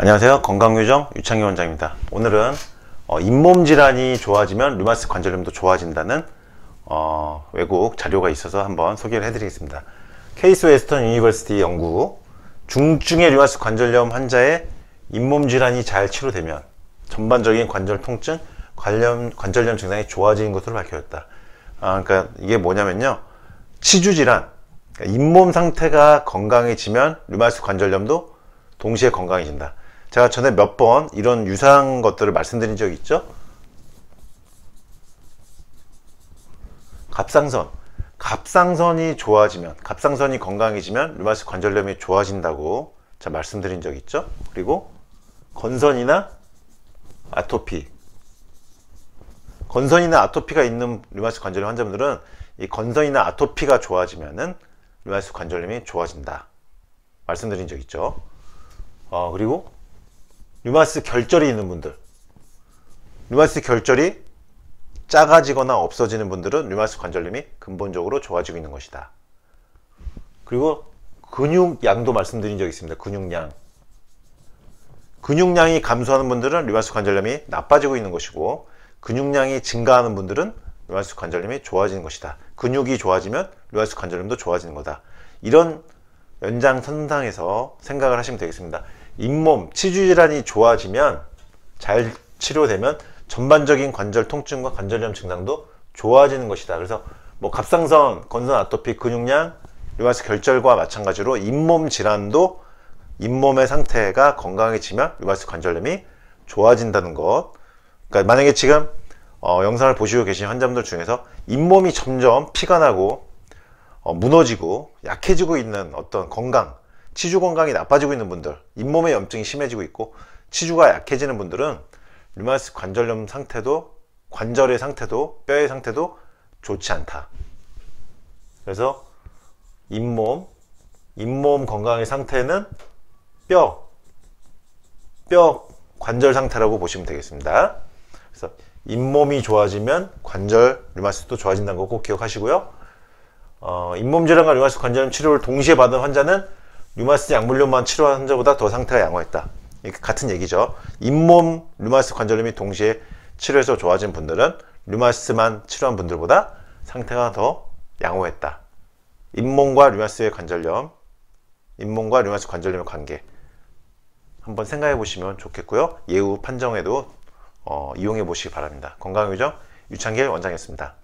안녕하세요. 건강유정 유창기 원장입니다. 오늘은 어, 잇몸 질환이 좋아지면 류마스 관절염도 좋아진다는 어, 외국 자료가 있어서 한번 소개를 해드리겠습니다. Case Western University 연구 중증의 류마스 관절염 환자의 잇몸 질환이 잘 치료되면 전반적인 관절 통증, 관련, 관절염 증상이 좋아지는 것으로 밝혀졌다. 아, 그러니까 이게 뭐냐면요. 치주 질환, 그러니까 잇몸 상태가 건강해지면 류마스 관절염도 동시에 건강해진다. 제가 전에 몇 번 이런 유사한 것들을 말씀드린 적이 있죠. 갑상선. 갑상선이 좋아지면, 갑상선이 건강해지면 류마스 관절염이 좋아진다고 제가 말씀드린 적이 있죠. 그리고 건선이나 아토피. 건선이나 아토피가 있는 류마스 관절염 환자분들은 이 건선이나 아토피가 좋아지면은 류마스 관절염이 좋아진다. 말씀드린 적 있죠. 어, 그리고 류마스 결절이 있는 분들 류마스 결절이 작아지거나 없어지는 분들은 류마스 관절염이 근본적으로 좋아지고 있는 것이다. 그리고 근육량도 말씀드린 적이 있습니다. 근육량. 근육량이 감소하는 분들은 류마스 관절염이 나빠지고 있는 것이고 근육량이 증가하는 분들은 류마스 관절염이 좋아지는 것이다. 근육이 좋아지면 류마스 관절염도 좋아지는 거다. 이런 연장선상에서 생각을 하시면 되겠습니다. 잇몸, 치주질환이 좋아지면 잘 치료되면 전반적인 관절 통증과 관절염 증상도 좋아지는 것이다. 그래서 뭐 갑상선, 건선 아토피, 근육량, 류마스 결절과 마찬가지로 잇몸 질환도 잇몸의 상태가 건강해지면 류마스 관절염이 좋아진다는 것. 그러니까 만약에 지금 어, 영상을 보시고 계신 환자분들 중에서 잇몸이 점점 피가 나고 어, 무너지고 약해지고 있는 어떤 건강, 치주 건강이 나빠지고 있는 분들, 잇몸의 염증이 심해지고 있고 치주가 약해지는 분들은 류마스 관절염 상태도 관절의 상태도 뼈의 상태도 좋지 않다. 그래서 잇몸, 잇몸 건강의 상태는 뼈, 뼈 관절 상태라고 보시면 되겠습니다. 그래서 잇몸이 좋아지면 관절 류마스도 좋아진다는 거 꼭 기억하시고요. 어, 잇몸 질환과 류마스 관절염 치료를 동시에 받은 환자는 류마스 약물로만 치료한 환자보다 더 상태가 양호했다. 같은 얘기죠. 잇몸 류마스 관절염이 동시에 치료해서 좋아진 분들은 류마스만 치료한 분들보다 상태가 더 양호했다. 잇몸과 류마스의 관절염, 잇몸과 류마스 관절염의 관계 한번 생각해 보시면 좋겠고요. 예후 판정에도 어, 이용해 보시기 바랍니다. 건강유정 유창길 원장이었습니다.